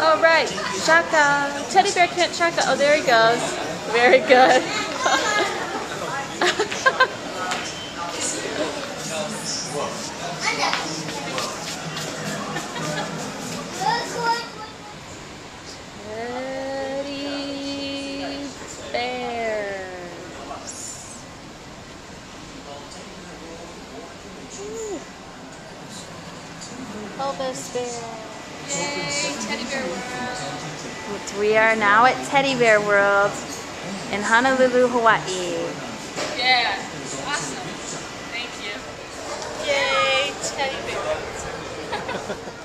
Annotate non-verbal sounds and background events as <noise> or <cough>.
All right, Shaka. Teddy bear can't Shaka. Oh, there he goes. Very good. Teddy bears. Elvis. Yay, teddy bear world. We are now at Teddy Bear World in Honolulu, Hawaii. Yeah, awesome. Thank you. Yay, teddy bear. <laughs>